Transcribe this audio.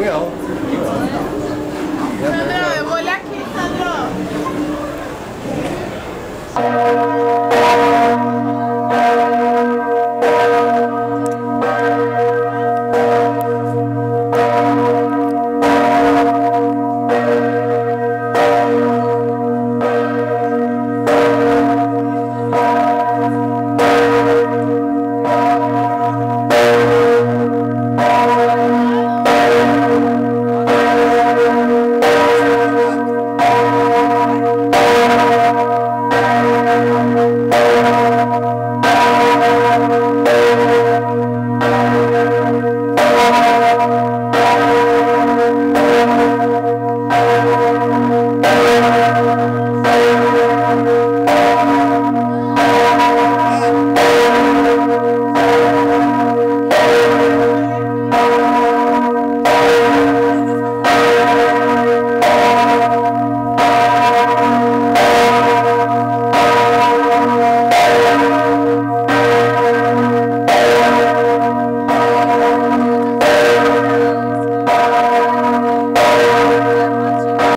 will. Sandrão, eu vou olhar aqui, Sandrão.